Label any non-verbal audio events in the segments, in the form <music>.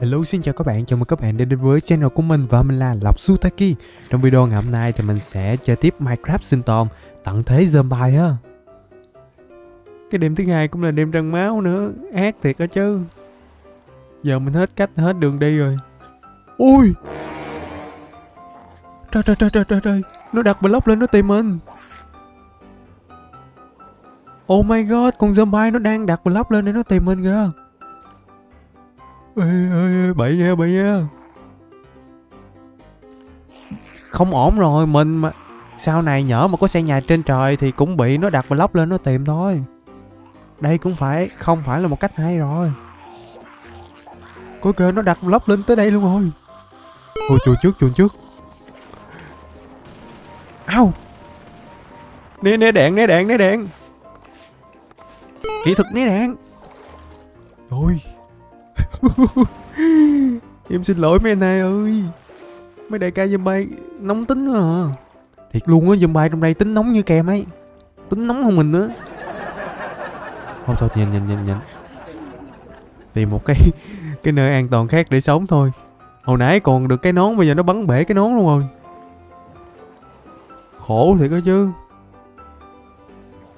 Hello xin chào các bạn, chào mừng các bạn đến với channel của mình và mình là Lộc Sutaki. Trong video ngày hôm nay thì mình sẽ chơi tiếp Minecraft sinh tồn tận thế zombie ha Cái đêm thứ hai cũng là đêm trăng máu nữa, ác thiệt á chứ. Giờ mình hết cách hết đường đi rồi. Ui! Trời trời trời trời trời trời. Nó đặt block lên nó tìm mình. Oh my god, con zombie nó đang đặt block lên để nó tìm mình kìa. Ê, ê, ê, bậy nha, bậy nha. Không ổn rồi, mình mà Sau này nhỡ mà có xây nhà trên trời Thì cũng bị nó đặt block lên nó tìm thôi. Đây cũng phải Không phải là một cách hay rồi. Có kìa nó đặt block lên tới đây luôn rồi. Ôi chuồn trước chuồn trước. Au! Né né đạn né đạn né đạn. Kỹ thuật né đạn. Ôi <laughs> em xin lỗi mấy anh hai ơi. Mấy đại ca zombie nóng tính quá à. Thiệt luôn á zombie trong đây tính nóng như kèm ấy. Tính nóng hơn mình nữa. Thôi thôi, nhìn nhìn nhìn nhìn. Tìm một cái <laughs> cái nơi an toàn khác để sống thôi. Hồi nãy còn được cái nón, bây giờ nó bắn bể cái nón luôn rồi. Khổ thiệt đó chứ.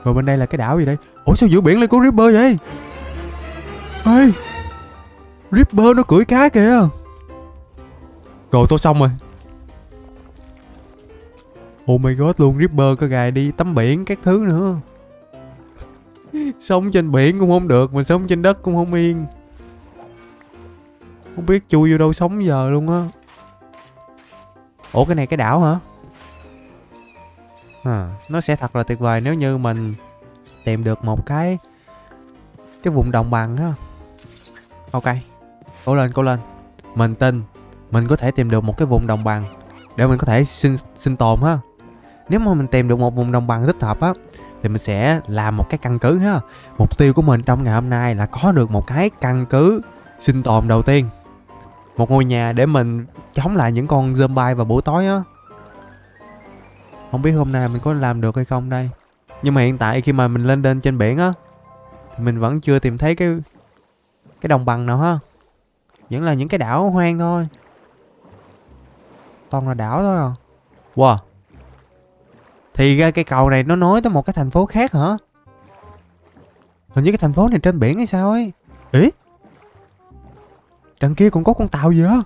Rồi bên đây là cái đảo gì đây? Ủa, sao giữa biển lại có ripper vậy? Ê! Ripper nó cưỡi cá kìa. Rồi tôi xong rồi. Oh my god luôn Ripper có gài đi tắm biển các thứ nữa. Sống trên biển cũng không được Mà sống trên đất cũng không yên. Không biết chui vô đâu sống giờ luôn á. Ủa cái này cái đảo hả? À, Nó sẽ thật là tuyệt vời nếu như mình Tìm được một cái Cái vùng đồng bằng á. Ok. Cố lên, cố lên. Mình tin Mình có thể tìm được một cái vùng đồng bằng Để mình có thể sinh sinh tồn ha. Nếu mà mình tìm được một vùng đồng bằng thích hợp á Thì mình sẽ làm một cái căn cứ ha. Mục tiêu của mình trong ngày hôm nay là có được một cái căn cứ sinh tồn đầu tiên. Một ngôi nhà để mình chống lại những con zombie vào buổi tối á. Không biết hôm nay mình có làm được hay không đây. Nhưng mà hiện tại khi mà mình lên lên trên biển á Thì mình vẫn chưa tìm thấy cái Cái đồng bằng nào ha vẫn là những cái đảo hoang thôi. Toàn là đảo thôi à? Wow. Thì ra cây cầu này nó nối tới một cái thành phố khác hả? Hình như cái thành phố này trên biển hay sao ấy? Ý Đằng kia còn có con tàu gì á?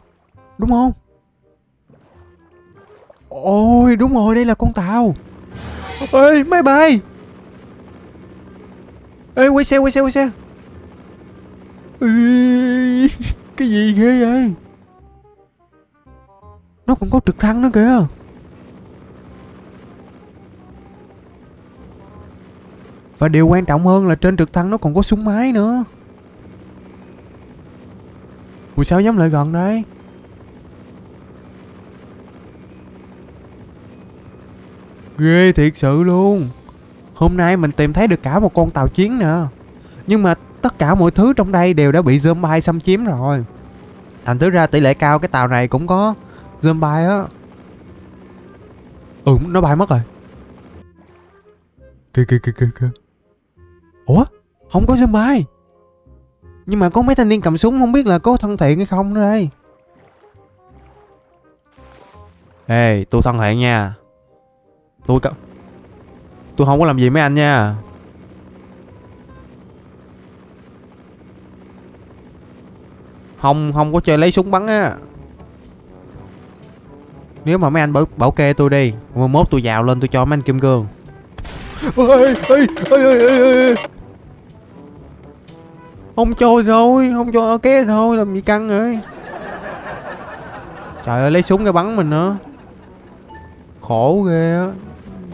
Đúng không? Ôi đúng rồi đây là con tàu. Ê máy bay. Ê quay xe quay xe quay xe. Ê, cái gì ghê vậy? Nó còn có trực thăng nữa kìa. Và điều quan trọng hơn là trên trực thăng nó còn có súng máy nữa. Ủa sao dám lại gần đây. Ghê thiệt sự luôn. Hôm nay mình tìm thấy được cả một con tàu chiến nè. Nhưng mà tất cả mọi thứ trong đây đều đã bị zombie xâm chiếm rồi. Thành thứ ra tỷ lệ cao cái tàu này cũng có zombie á. Ừ nó bay mất rồi. Kìa kìa kìa kìa kìa ủa? Không có zombie. Nhưng mà có mấy thanh niên cầm súng không biết là có thân thiện hay không nữa đây. Ê, tôi thân thiện nha. Tôi tôi không có làm gì mấy anh nha. Không không có chơi lấy súng bắn á. Nếu mà mấy anh bảo, bảo kê tôi đi Mai mốt tôi vào lên tôi cho mấy anh kim cương. Ơi ơi ơi ơi ơi Không cho thôi Không cho ké thôi Làm gì căng rồi Trời ơi lấy súng cái bắn mình nữa. Khổ ghê á.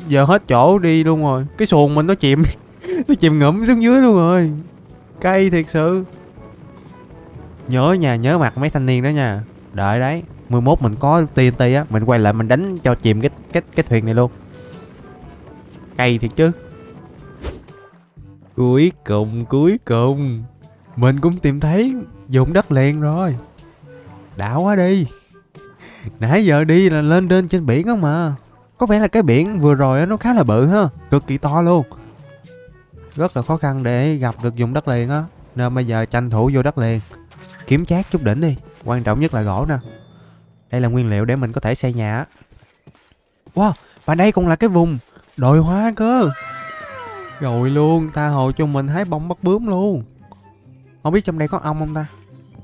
Giờ hết chỗ đi luôn rồi. Cái xuồng mình nó chìm <laughs> Nó chìm ngẫm xuống dưới luôn rồi. Cay thiệt sự. Nhớ nha, nhớ mặt mấy thanh niên đó nha. Đợi đấy 11 mình có TNT á Mình quay lại mình đánh cho chìm cái cái cái thuyền này luôn. Cay thiệt chứ. Cuối cùng cuối cùng Mình cũng tìm thấy Dụng đất liền rồi. Đảo quá đi. Nãy giờ đi là lên trên trên biển không mà Có vẻ là cái biển vừa rồi nó khá là bự ha Cực kỳ to luôn. Rất là khó khăn để gặp được dùng đất liền á. Nên bây giờ tranh thủ vô đất liền. Kiếm chát chút đỉnh đi. Quan trọng nhất là gỗ nè. Đây là nguyên liệu để mình có thể xây nhà wow, và đây còn là cái vùng đồi hoa cơ. Rồi luôn, tha hồ cho mình hái bông bắt bướm luôn. Không biết trong đây có ong không ta?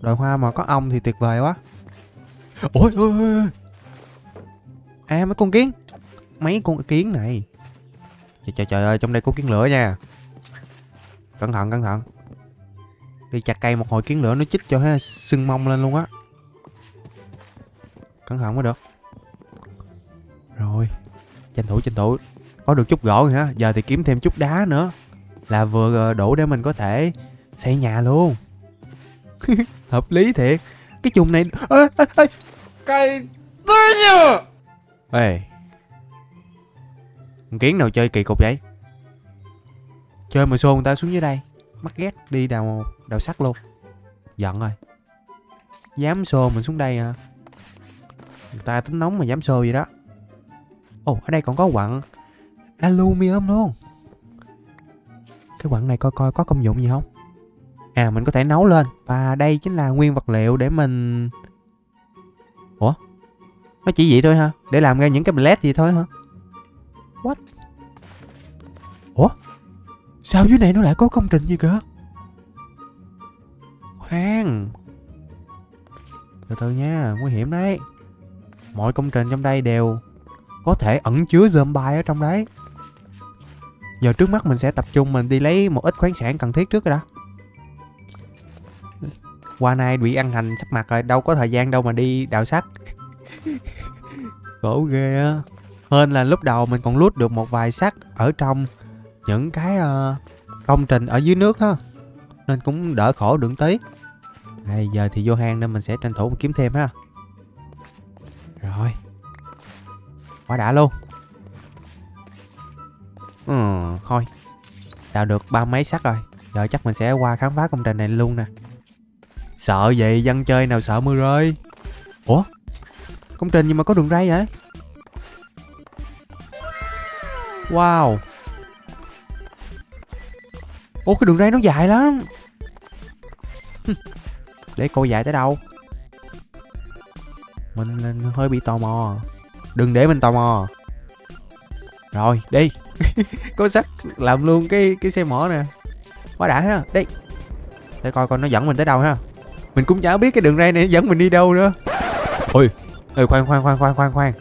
Đồi hoa mà có ong thì tuyệt vời quá. Ôi ôi ôi ôi. à mấy con kiến. Mấy con kiến này. Trời trời trời ơi, trong đây có kiến lửa nha. Cẩn thận cẩn thận đi chặt cây một hồi kiến lửa nó chích cho ha sưng mông lên luôn á. Cẩn thận mới được. Rồi tranh thủ tranh thủ. Có được chút gỗ rồi hả? Giờ thì kiếm thêm chút đá nữa. Là vừa ờ, đủ để mình có thể xây nhà luôn. <laughs> Hợp lý thiệt. Cái chùm này ê, ê, ê. Cái tôi nhờ ê! Kiến nào chơi kỳ cục vậy? Chơi mà xô người ta xuống dưới đây. Mắc ghét đi đào đau sắt luôn. Giận rồi. Dám xô mình xuống đây hả? Người ta tính nóng mà dám xô vậy đó. Ồ, ở đây còn có quặng. Aluminum luôn. Cái quặng này coi coi có công dụng gì không? À mình có thể nấu lên. Và đây chính là nguyên vật liệu để mình ủa? Nó chỉ vậy thôi hả? Để làm ra những cái blade gì thôi hả? What? Ủa? Sao dưới này nó lại có công trình gì cơ? Khoan. Từ từ nha nguy hiểm đấy. Mọi công trình trong đây đều có thể ẩn chứa zombie ở trong đấy. Giờ trước mắt mình sẽ tập trung mình đi lấy một ít khoáng sản cần thiết trước rồi đó. Qua nay bị ăn hành sắp mặt rồi đâu có thời gian đâu mà đi đào sắt. <laughs> Khổ ghê á. Hên là lúc đầu mình còn lút được một vài sắt ở trong những cái uh, công trình ở dưới nước ha. Nên cũng đỡ khổ đựng tí đây giờ thì vô hang nên mình sẽ tranh thủ kiếm thêm ha. Rồi. Quá đã luôn. Ừ thôi. Đào được ba mấy sắt rồi. Giờ chắc mình sẽ qua khám phá công trình này luôn nè. Sợ gì dân chơi nào sợ mưa rơi? Ủa? Công trình nhưng mà có đường ray vậy? Wow. Ủa, cái đường ray nó dài lắm để coi dài tới đâu? Mình hơi bị tò mò. Đừng để mình tò mò. Rồi, đi. <laughs> Có sắt làm luôn cái cái xe mỏ nè. Quá đã ha. Đi. Để coi coi nó dẫn mình tới đâu ha. Mình cũng chả biết cái đường ray này dẫn mình đi đâu nữa. Ôi, ê, khoan khoan khoan khoan khoan khoan.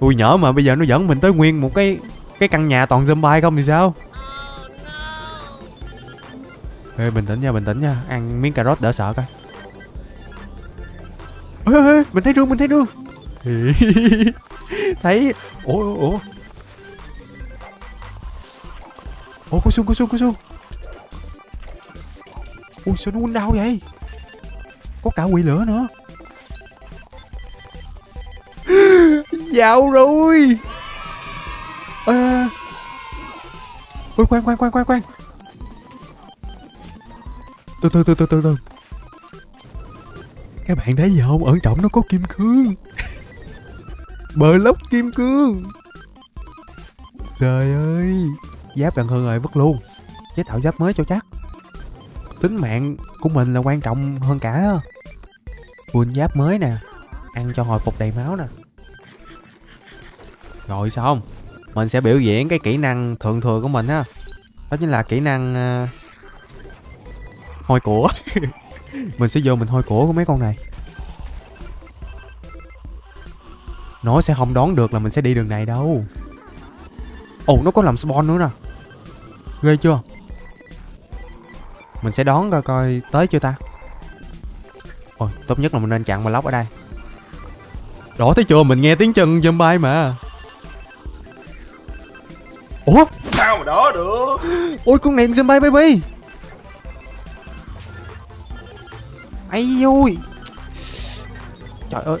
Ui nhỡ mà bây giờ nó dẫn mình tới nguyên một cái cái căn nhà toàn zombie không thì sao? Ê bình tĩnh nha bình tĩnh nha. Ăn miếng cà rốt đỡ sợ coi. Ê, ê, ê, mình thấy rương mình thấy rương. <laughs> Thấy. Ủa ủa ủa. Ủa có xương có xương có xương ui sao nó quýnh đau vậy? Có cả quỷ lửa nữa. <gasps> Dạo rồi. Ê. Ôi khoan khoan khoan khoan khoan từ từ từ từ từ từ. Các bạn thấy gì không? Ở trọng nó có kim cương. <laughs> Bờ lốc kim cương. Trời ơi. Giáp gần hơn rồi vứt luôn. Chế tạo giáp mới cho chắc. Tính mạng của mình là quan trọng hơn cả quên giáp mới nè. Ăn cho hồi phục đầy máu nè. Rồi xong mình sẽ biểu diễn cái kỹ năng thượng thừa của mình ha. Đó chính là kỹ năng uh, hôi của. <laughs> Mình sẽ vô mình hôi của của mấy con này. Nó sẽ không đoán được là mình sẽ đi đường này đâu. Ồ nó có làm spawn nữa nè. Ghê chưa? Mình sẽ đón coi coi tới chưa ta? Ôi tốt nhất là mình nên chặn block ở đây. Đó thấy chưa mình nghe tiếng chân zombie mà. Ủa? Sao mà đó được? Ôi con đèn zombie baby ấy ôi trời ơi.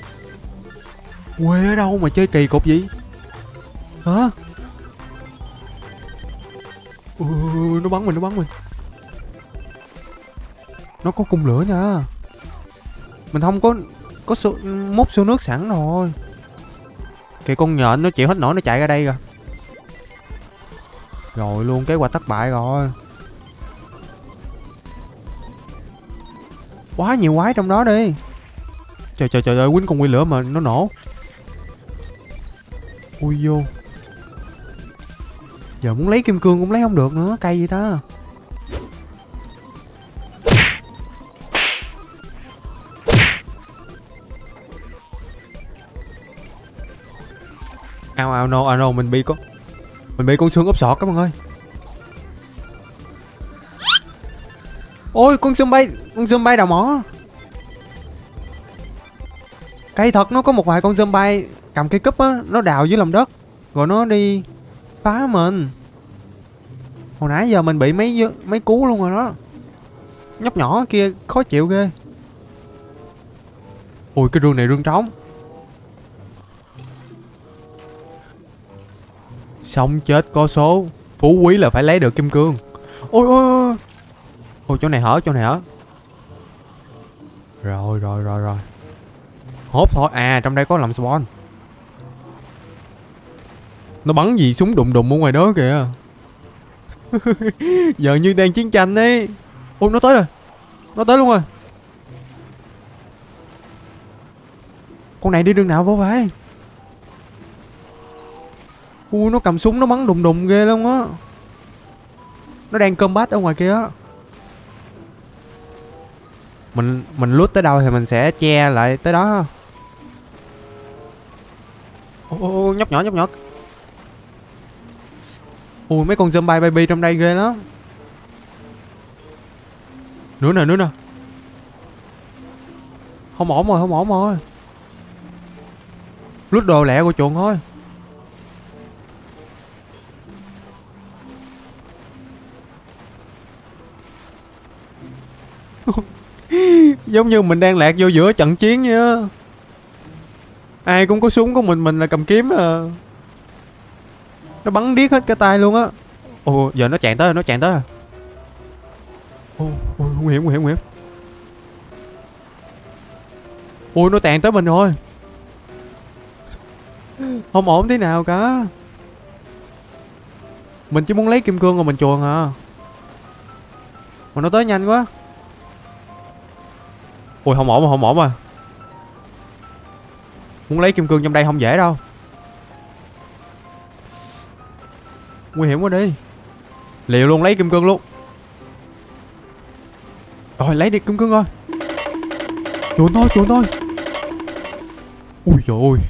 Quê ở đâu mà chơi kỳ cục vậy? Hả? Ừ, nó bắn mình nó bắn mình. Nó có cung lửa nha. Mình không có có số, múc số nước sẵn rồi. Kìa con nhện nó chịu hết nổi nó chạy ra đây rồi rồi luôn kế hoạch thất bại rồi. Quá nhiều quái trong đó đi. Trời trời trời ơi, quýnh con quỷ lửa mà nó nổ. Ui vô. Giờ muốn lấy kim cương cũng lấy không được nữa, Cay vậy ta. Ao ao, no ao, no, mình bị con Mình bị con xương ốp sọt các bạn ơi. Ôi, con zombie bay Con zombie bay đào mỏ. Cây thật, nó có một vài con zombie bay Cầm cây cúp á, Nó đào dưới lòng đất, Rồi nó đi Phá mình. Hồi nãy giờ mình bị mấy mấy cú luôn rồi đó. Nhóc nhỏ kia khó chịu ghê. Ui cái rương này rương trống. Sống chết có số, Phú quý là phải lấy được kim cương. Ôi ôi ôi. Ôi, chỗ này hở, chỗ này hở. Rồi rồi rồi rồi. Hốt thôi. À trong đây có làm spawn. Nó bắn gì súng đụng đụng ở ngoài đó kìa. <laughs> Giờ như đang chiến tranh ấy. Ô, nó tới rồi. Nó tới luôn rồi. Con này đi đường nào vô vậy? Ui nó cầm súng, nó bắn đùng đùng ghê luôn á. Nó đang combat ở ngoài kia á. Mình mình lút tới đâu thì mình sẽ che lại tới đó Ô, ô nhóc nhỏ nhóc nhỏ. Ui mấy con zombie baby trong đây ghê lắm. Nữa nè nữa nè. Không ổn rồi không ổn rồi. Lút đồ lẹ của chuồng thôi. <laughs> Giống như mình đang lạc vô giữa trận chiến nha Ai cũng có súng của mình mình là cầm kiếm à. Nó bắn điếc hết cái tay luôn á. Ồ giờ nó chạy tới rồi nó chạy tới. Rồi Ồ, ồ nguy hiểm nguy hiểm nguy hiểm. Ui nó tàn tới mình rồi. Không ổn thế nào cả. Mình chỉ muốn lấy kim cương rồi mình chuồn à. Mà nó tới nhanh quá. Ui không ổn mà, không ổn mà. Muốn lấy kim cương trong đây không dễ đâu. Nguy hiểm quá đi. Liều luôn, lấy kim cương luôn. Rồi, lấy đi, kim cương rồi Chuồn thôi chuồn thôi Ui trời ơi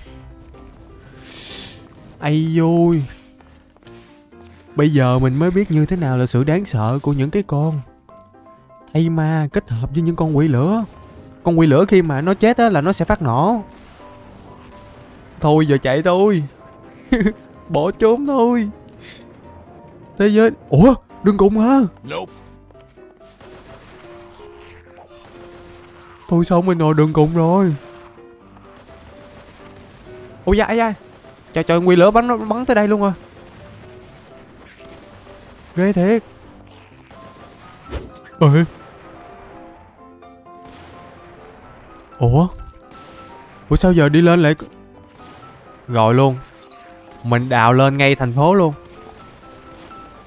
Ây ôi Bây giờ mình mới biết như thế nào là sự đáng sợ của những cái con. Ây ma, kết hợp với những con quỷ lửa. Con quỷ lửa khi mà nó chết á là nó sẽ phát nổ. Thôi giờ chạy thôi. <laughs> Bỏ trốn thôi. Thế giới Ủa? Đừng cùng hả? Nope. Thôi xong rồi nồi đường cùng rồi. Ôi da da Trời trời nguy lửa bắn nó bắn tới đây luôn rồi Ghê thiệt. Ê Ủa? Ủa sao giờ đi lên lại Rồi luôn. Mình đào lên ngay thành phố luôn.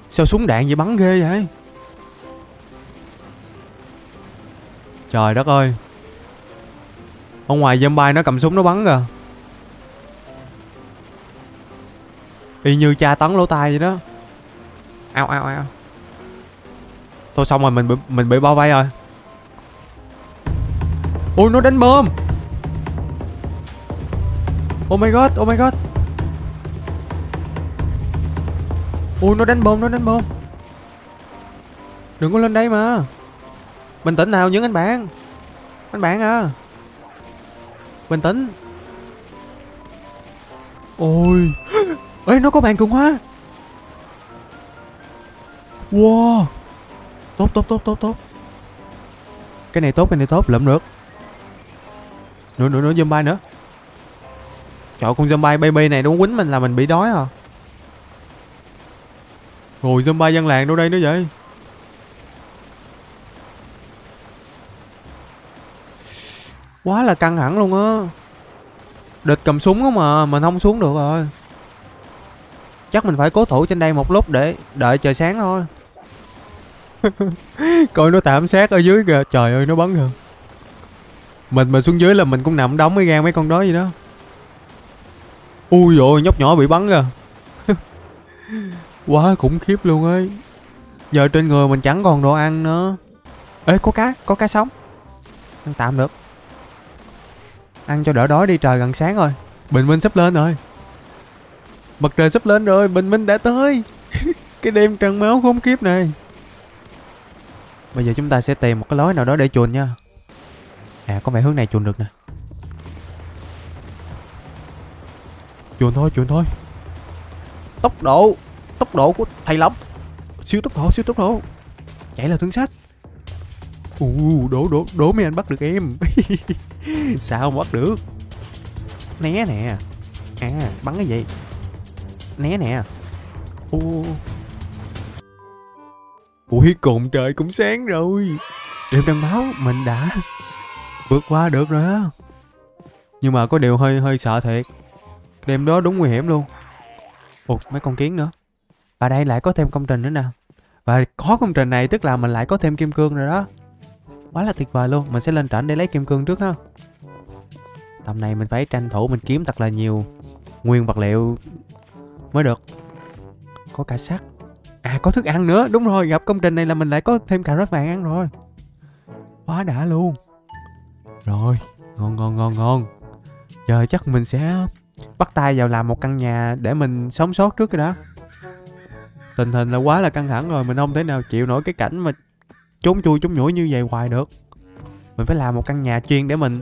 Sao súng đạn vậy bắn ghê vậy? Trời đất ơi. Ở ngoài zombie nó cầm súng nó bắn kìa. Y như cha tấn lỗ tai vậy đó. Ao ao ao. Thôi xong rồi mình bị, mình bị bao vây rồi. Ôi, nó đánh bom. Oh my god Oh my god. Ui nó đánh bom, nó đánh bom. Đừng có lên đây mà. Bình tĩnh nào, những anh bạn. Anh bạn à. Bình tĩnh. Ôi. <gasps> Ê, nó có bạn cường hóa. Wow. Tốt tốt tốt tốt tốt. Cái này tốt, cái này tốt. Lượm được nữa nữa nữa zombie nữa. Trời con zombie baby này nó quýnh mình là mình bị đói à. Rồi zombie dân làng đâu đây nữa vậy? Quá là căng thẳng luôn á. Địch cầm súng không mà Mình không xuống được rồi. Chắc mình phải cố thủ trên đây một lúc để đợi trời sáng thôi. <laughs> Coi nó tạm sát ở dưới kìa. Trời ơi, nó bắn kìa mình mà xuống dưới là mình cũng nằm đóng cái gan mấy con đó gì đó. Ui rồi nhóc nhỏ bị bắn kìa. <laughs> Quá khủng khiếp luôn ấy. Giờ trên người mình chẳng còn đồ ăn nữa. Ê, có cá có cá sống. Ăn tạm được. Ăn cho đỡ đói đi, trời gần sáng rồi. Bình minh sắp lên rồi. Mặt trời sắp lên rồi, bình minh đã tới. <laughs> Cái đêm trăng máu khủng khiếp này. Bây giờ chúng ta sẽ tìm một cái lối nào đó để chuồn nha à có vẻ hướng này chuồn được nè. Chuồn thôi chuồn thôi. Tốc độ tốc độ của thầy lắm siêu tốc độ, siêu tốc độ. Chạy là thương sách. Ù đổ đổ đổ mấy anh bắt được em. <laughs> Sao không bắt được? Né nè. À bắn cái gì? Né nè. U ui cùng trời cũng sáng rồi. Đêm đăng báo, mình đã vượt qua được rồi á. Nhưng mà có điều hơi hơi sợ thiệt. Đêm đó đúng nguy hiểm luôn. Ồ mấy con kiến nữa? Và đây lại có thêm công trình nữa nè. Và có công trình này tức là mình lại có thêm kim cương rồi đó. Quá là tuyệt vời luôn. Mình sẽ lên trển để lấy kim cương trước ha. Tầm này mình phải tranh thủ mình kiếm thật là nhiều nguyên vật liệu mới được. Có cả sắt. À có thức ăn nữa. Đúng rồi, gặp công trình này là mình lại có thêm cà rốt vàng ăn rồi. Quá đã luôn rồi, ngon ngon ngon ngon. Giờ chắc mình sẽ bắt tay vào làm một căn nhà để mình sống sót trước cái đó. Tình hình là quá là căng thẳng rồi, mình không thể nào chịu nổi cái cảnh mà trốn chui trốn nhủi như vậy hoài được. Mình phải làm một căn nhà chuyên để mình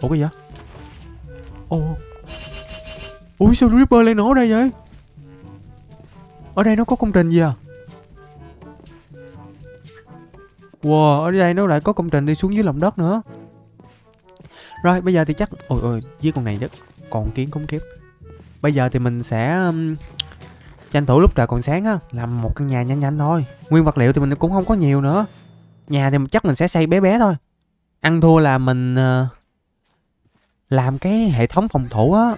ủa, cái gì vậy? Ồ. Ui, sao ripper lại nổ đây vậy? Ở đây nó có công trình gì à? Wow, ở đây nó lại có công trình đi xuống dưới lòng đất nữa rồi bây giờ thì chắc ôi ôi với con này chắc còn kiến cũng kiếp. Bây giờ thì mình sẽ um, tranh thủ lúc trời còn sáng á làm một căn nhà nhanh nhanh thôi. Nguyên vật liệu thì mình cũng không có nhiều nữa. Nhà thì chắc mình sẽ xây bé bé thôi. Ăn thua là mình uh, làm cái hệ thống phòng thủ á.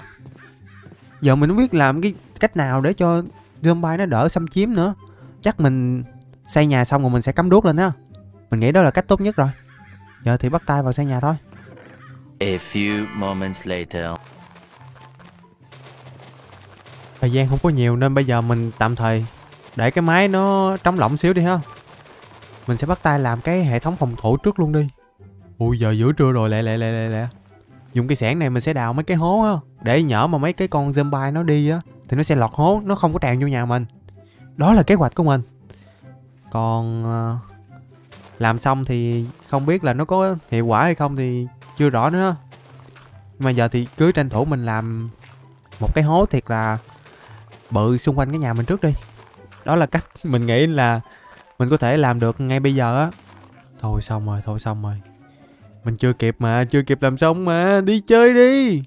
Giờ mình không biết làm cái cách nào để cho zombie nó đỡ xâm chiếm nữa. Chắc mình xây nhà xong rồi mình sẽ cắm đuốc lên á. Mình nghĩ đó là cách tốt nhất rồi. Giờ thì bắt tay vào xây nhà thôi. A few moments later. thời gian không có nhiều nên bây giờ mình tạm thời để cái máy nó trống lỏng xíu đi ha. Mình sẽ bắt tay làm cái hệ thống phòng thủ trước luôn đi. Ui giờ giữa trưa rồi lẹ lẹ lẹ lẹ lẹ. Dùng cái xẻng này mình sẽ đào mấy cái hố ha, để nhỡ mà mấy cái con zombie nó đi á thì nó sẽ lọt hố nó không có tràn vô nhà mình. Đó là kế hoạch của mình. Còn ờ, làm xong thì không biết là nó có hiệu quả hay không thì chưa rõ nữa. Nhưng mà giờ thì cứ tranh thủ mình làm một cái hố thiệt là bự xung quanh cái nhà mình trước đi. Đó là cách <laughs> mình nghĩ là mình có thể làm được ngay bây giờ á. Thôi xong rồi thôi xong rồi. Mình chưa kịp mà chưa kịp làm xong mà đi chơi đi.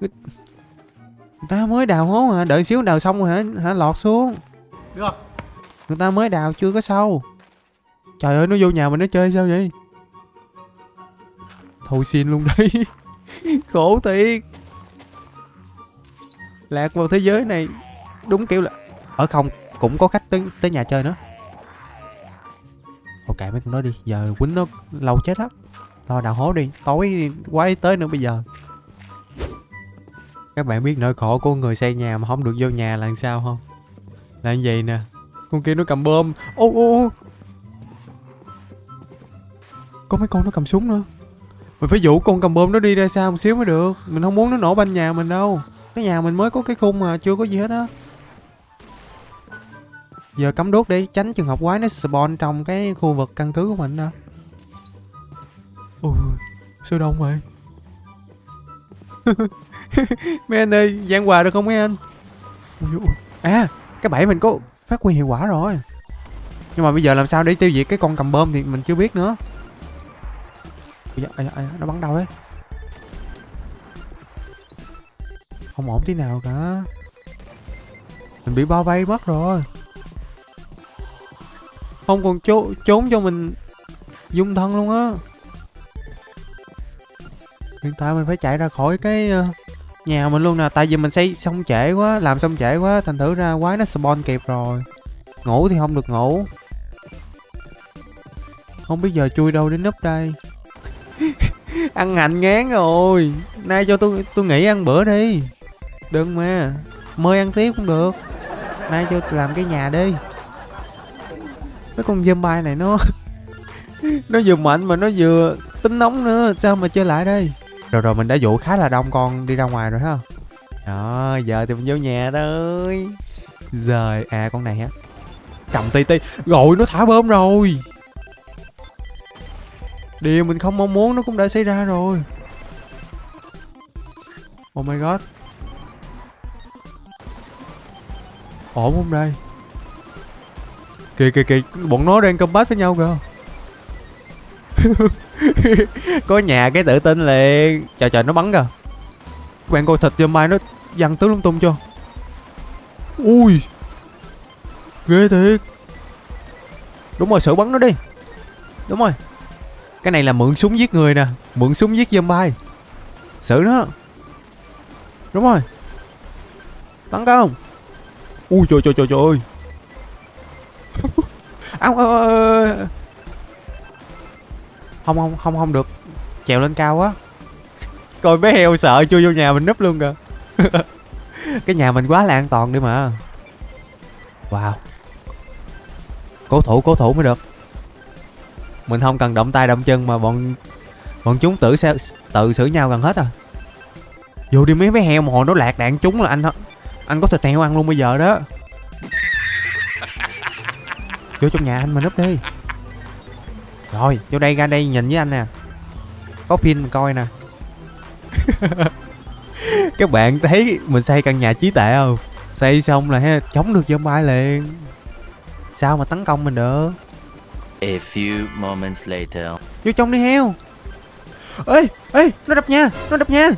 Người ta mới đào hố hả? Đợi xíu đào xong rồi hả? Hả? Lọt xuống. Được. người ta mới đào chưa có sâu. Trời ơi nó vô nhà mình nó chơi sao vậy thôi xin luôn đi <laughs> khổ thiệt. Lạc vào thế giới này, đúng kiểu là, ở không, cũng có khách tới tới nhà chơi nữa. Ok mấy con đó đi, giờ quýnh nó lâu chết lắm. Lo đào hố đi, tối quái tới nữa bây giờ. Các bạn biết nỗi khổ của người xây nhà mà không được vô nhà là sao không? Là như vậy nè, con kia nó cầm bơm ô ô ô. Có mấy con nó cầm súng nữa mình phải dụ con cầm bơm nó đi ra xa một xíu mới được. Mình không muốn nó nổ banh nhà mình đâu. Cái nhà mình mới có cái khung mà, chưa có gì hết á. Giờ cắm đốt đi, tránh trường hợp quái nó spawn trong cái khu vực căn cứ của mình đó ui sao đông vậy? <laughs> Mấy anh ơi gian quà được không mấy anh? À cái bẫy mình có phát huy hiệu quả rồi. Nhưng mà bây giờ làm sao để tiêu diệt cái con cầm bơm thì mình chưa biết nữa. Ây da, ây da, da, nó bắn đâu đấy không ổn tí nào cả. Mình bị bao vây mất rồi. Không còn chỗ trốn cho mình dung thân luôn á. Hiện tại mình phải chạy ra khỏi cái ờ, nhà mình luôn nè. Tại vì mình xây xong trễ quá làm xong trễ quá thành thử ra quái nó spawn kịp rồi. Ngủ thì không được ngủ. Không biết giờ chui đâu đến núp đây. <laughs> ăn hành ngán rồi. Nay cho tôi tôi nghỉ ăn bữa đi. Đừng mà. Mời ăn tiếp cũng được. Nay cho làm cái nhà đi. Mấy con zombie này nó <laughs> nó vừa mạnh mà nó vừa tính nóng nữa. Sao mà chơi lại đây? Rồi rồi, mình đã dụ khá là đông con đi ra ngoài rồi ha. Đó, giờ thì mình vô nhà thôi. Rồi à con này á cầm ti ti. Rồi, nó thả bơm rồi điều mình không mong muốn nó cũng đã xảy ra rồi. Oh my god. Ổn không đây? Kìa kìa kìa bọn nó đang combat với nhau kìa. <laughs> Có nhà cái tự tin liền. Trời trời nó bắn kìa. Các bạn coi thịt zombie nó Dằn tứ lung tung chưa ui. Ghê thiệt. Đúng rồi xử bắn nó đi. Đúng rồi cái này là mượn súng giết người nè. Mượn súng giết zombie. Xử nó đúng rồi. Bắn không? Ui trời trời trời trời ơi. <laughs> Áo, ơi, không không không không được. Trèo lên cao quá. <laughs> Coi bé heo sợ chui vô nhà mình núp luôn kìa. <laughs> Cái nhà mình quá là an toàn đi mà. Wow. Cố thủ cố thủ mới được mình không cần động tay động chân mà bọn bọn chúng tự sao tự xử nhau gần hết à. Vô đi mấy bé heo mà hồi nó lạc đạn chúng là anh anh có thịt heo ăn luôn bây giờ đó. <laughs> Vô trong nhà anh mà núp đi. Rồi vô đây ra đây nhìn với anh nè. Có phim mình coi nè. <laughs> Các bạn thấy mình xây căn nhà trí tệ không? Xây xong là ha, chống được zombie liền. Sao mà tấn công mình được A few moments later. vô trong đi heo. Ê ê, nó đập nha, nó đập nha.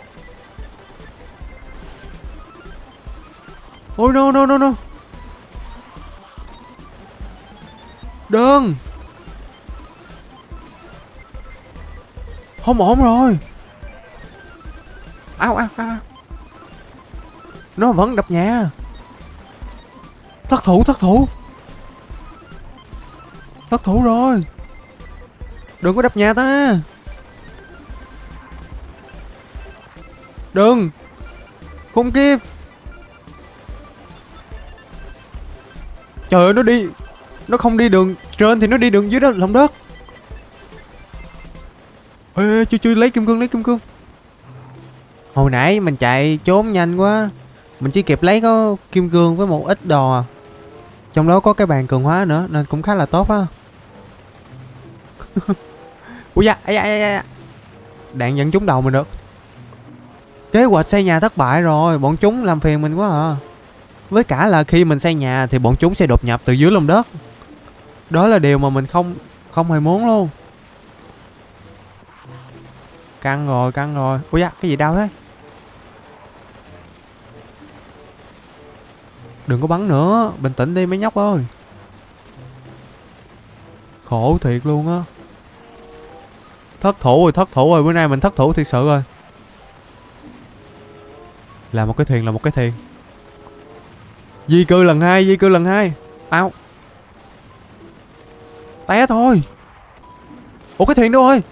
Ôi, no no no no. Đơn không ổn rồi. Ao ao ao nó vẫn đập nhà thất thủ thất thủ thất thủ rồi. Đừng có đập nhà ta. Đừng. Không kịp. Trời ơi nó đi. Nó không đi đường trên thì nó đi đường dưới đó lòng đất. Ê, chưa chưa lấy kim cương lấy kim cương. Hồi nãy mình chạy trốn nhanh quá. Mình chỉ kịp lấy có kim cương với một ít đồ trong đó có cái bàn cường hóa nữa nên cũng khá là tốt á. <laughs> Ui da ai da, ai da, ai da. đạn dẫn trúng đầu mình được. Kế hoạch xây nhà thất bại rồi bọn chúng làm phiền mình quá à. Với cả là khi mình xây nhà thì bọn chúng sẽ đột nhập từ dưới lòng đất. Đó là điều mà mình không không hề muốn luôn. Căng rồi căng rồi. Ui da cái gì đau thế? Đừng có bắn nữa. Bình tĩnh đi mấy nhóc ơi. Khổ thiệt luôn á. Thất thủ rồi, thất thủ rồi. Bữa nay mình thất thủ thiệt sự rồi. Là một cái thuyền, là một cái thuyền. Di cư lần hai, di cư lần hai. Ao té thôi. Ủa, cái thuyền đâu rồi?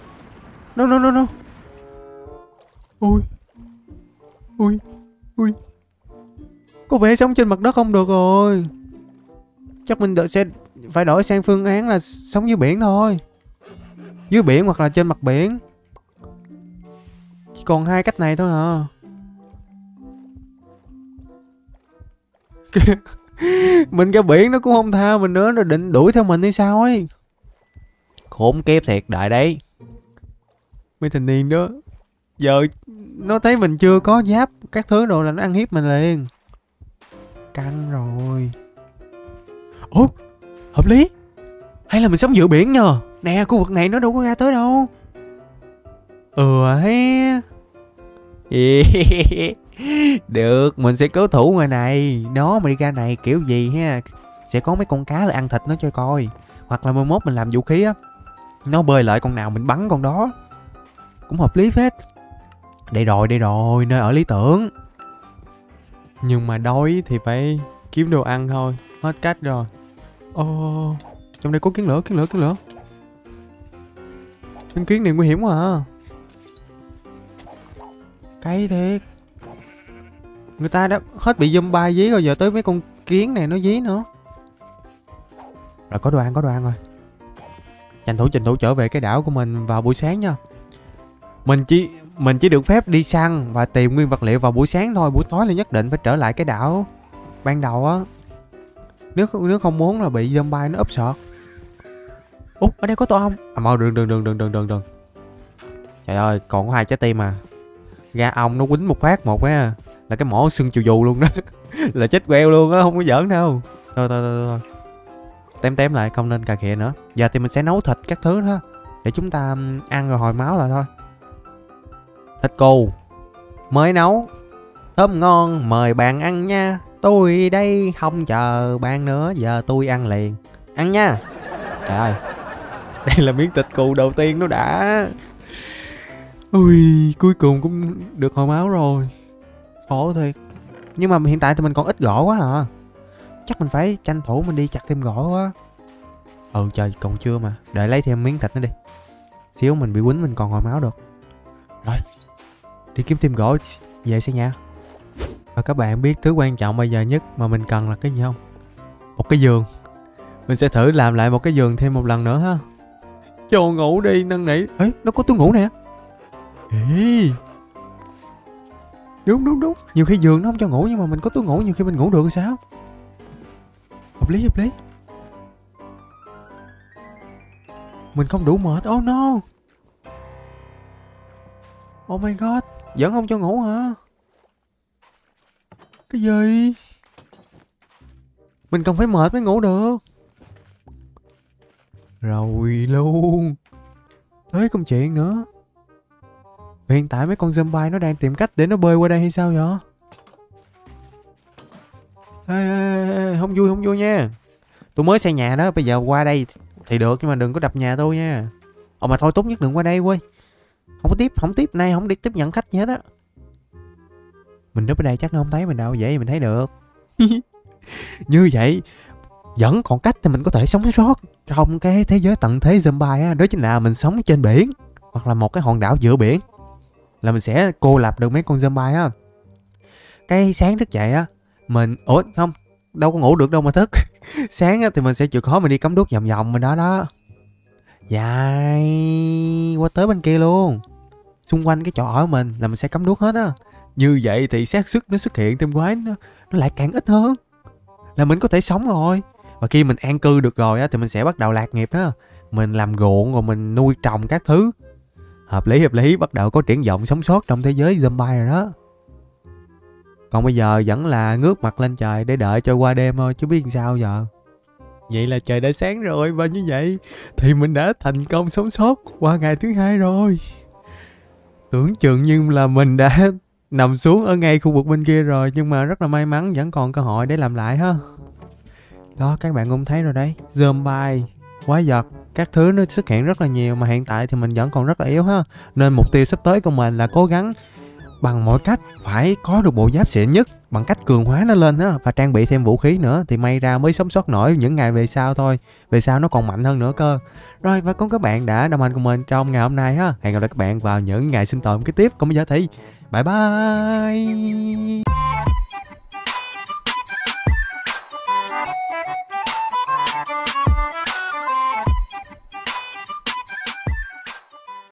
No no no no. Ui. Ui. Ui có vẻ sống trên mặt đất không được rồi. Chắc mình đợi sẽ phải đổi sang phương án là sống dưới biển thôi. Dưới biển hoặc là trên mặt biển. Chỉ còn hai cách này thôi à. <laughs> Mình ra biển nó cũng không tha mình nữa nó định đuổi theo mình hay sao ấy. Khốn kiếp thiệt đợi đấy. Mấy thanh niên đó giờ nó thấy mình chưa có giáp các thứ đồ là nó ăn hiếp mình liền căng rồi. Ủa, hợp lý. Hay là mình sống giữa biển nhờ? Nè, khu vực này nó đâu có ra tới đâu. Ừ ấy. <laughs> được, mình sẽ cố thủ ngoài này. Nó mà đi ra này kiểu gì ha? Sẽ có mấy con cá là ăn thịt nó cho coi. Hoặc là mai mốt mình làm vũ khí á. Nó bơi lại con nào mình bắn con đó. Cũng hợp lý phết. Đây rồi đây rồi, nơi ở lý tưởng nhưng mà đói thì phải kiếm đồ ăn thôi. Hết cách rồi. Ô, trong đây có kiến lửa kiến lửa kiến lửa. Con kiến này nguy hiểm quá à. Cay thiệt. Người ta đã hết bị zombie dí rồi, giờ tới mấy con kiến này nó dí nữa. Rồi có đồ ăn, có đồ ăn rồi. Tranh thủ tranh thủ trở về cái đảo của mình vào buổi sáng nha. Mình chỉ mình chỉ được phép đi săn và tìm nguyên vật liệu vào buổi sáng thôi. Buổi tối là nhất định phải trở lại cái đảo ban đầu á. Nếu nếu không muốn là bị zombie nó úp sọt Ủa ở đây có tổ ong À mau đường đường đường đường đường đường đường Trời ơi còn có hai trái tim à Ra ong nó quýnh một phát một á. Là cái mỏ sưng chiều dù luôn đó. <laughs> Là chết queo luôn á không có giỡn đâu. Thôi thôi thôi thôi Tém tém lại không nên cà khịa nữa. Giờ thì mình sẽ nấu thịt các thứ đó. Để chúng ta ăn rồi hồi máu lại thôi Thịt cù Mới nấu. Thơm ngon, mời bạn ăn nha. Tôi đây không chờ bạn nữa, Giờ tôi ăn liền. Ăn nha. Trời ơi. Đây là miếng thịt cù đầu tiên nó đã. Ui, Cuối cùng cũng được hồi máu rồi. Khổ thiệt. Nhưng mà hiện tại thì mình còn ít gỗ quá à. Chắc mình phải tranh thủ mình đi chặt thêm gỗ quá Ừ trời, còn chưa mà. Đợi lấy thêm miếng thịt nữa đi. Xíu mình bị quýnh mình còn hồi máu được. Rồi. Đi kiếm thêm gỗ về xây nhà Và các bạn biết thứ quan trọng bây giờ nhất Mà mình cần là cái gì không? Một cái giường. Mình sẽ thử làm lại một cái giường thêm một lần nữa ha. Cho ngủ đi năn nỉ. Ấy, nó có túi ngủ nè. Ê. Đúng đúng đúng. Nhiều khi giường nó không cho ngủ Nhưng mà mình có túi ngủ nhiều khi mình ngủ được sao? Hợp lý hợp lý. Mình không đủ mệt. Oh no. Oh my god. Vẫn không cho ngủ hả? Cái gì? Mình cần phải mệt mới ngủ được. Rồi luôn. Tới công chuyện nữa. Hiện tại mấy con zombie nó đang tìm cách để nó bơi qua đây hay sao vậy? Ê, ê, ê, ê, không vui không vui nha. Tôi mới xây nhà đó bây giờ qua đây thì được nhưng mà đừng có đập nhà tôi nha. Ồ mà thôi tốt nhất đừng qua đây quay không có tiếp, không tiếp. Nay không đi tiếp nhận khách gì hết á. Mình đứng ở đây chắc nó không thấy mình đâu. Vậy mình thấy được. <laughs> Như vậy, vẫn còn cách thì mình có thể sống sót trong cái thế giới tận thế zombie á. Đó chính là mình sống trên biển, hoặc là một cái hòn đảo giữa biển, là mình sẽ cô lập được mấy con zombie á. Cái sáng thức dậy á, mình, ủa, không, đâu có ngủ được đâu mà thức. <laughs> Sáng á thì mình sẽ chịu khó mình đi cắm đuốc vòng vòng mình đó đó. Dài qua tới bên kia luôn xung quanh cái chỗ ở mình là mình sẽ cấm đuốc hết á. Như vậy thì xác suất nó xuất hiện thêm quái nó nó lại càng ít hơn. Là mình có thể sống rồi. Và khi mình an cư được rồi á thì mình sẽ bắt đầu lạc nghiệp đó. Mình làm ruộng rồi mình nuôi trồng các thứ. Hợp lý hợp lý, bắt đầu có triển vọng sống sót trong thế giới zombie rồi đó. Còn bây giờ vẫn là ngước mặt lên trời để đợi cho qua đêm thôi, chứ biết sao giờ. Vậy là trời đã sáng rồi, và như vậy thì mình đã thành công sống sót qua ngày thứ hai rồi tưởng chừng như là mình đã <laughs> nằm xuống ở ngay khu vực bên kia rồi, nhưng mà rất là may mắn vẫn còn cơ hội để làm lại ha. Đó, các bạn cũng thấy rồi đấy. Zombie quái vật, các thứ nó xuất hiện rất là nhiều mà hiện tại thì mình vẫn còn rất là yếu ha. Nên mục tiêu sắp tới của mình là cố gắng bằng mọi cách, phải có được bộ giáp xịn nhất, bằng cách cường hóa nó lên á, và trang bị thêm vũ khí nữa, thì may ra mới sống sót nổi những ngày về sau thôi. Về sau nó còn mạnh hơn nữa cơ. Rồi, và cũng các bạn đã đồng hành cùng mình trong ngày hôm nay ha. Hẹn gặp lại các bạn vào những ngày sinh tồn kế tiếp. Còn bây giờ thì, bye bye!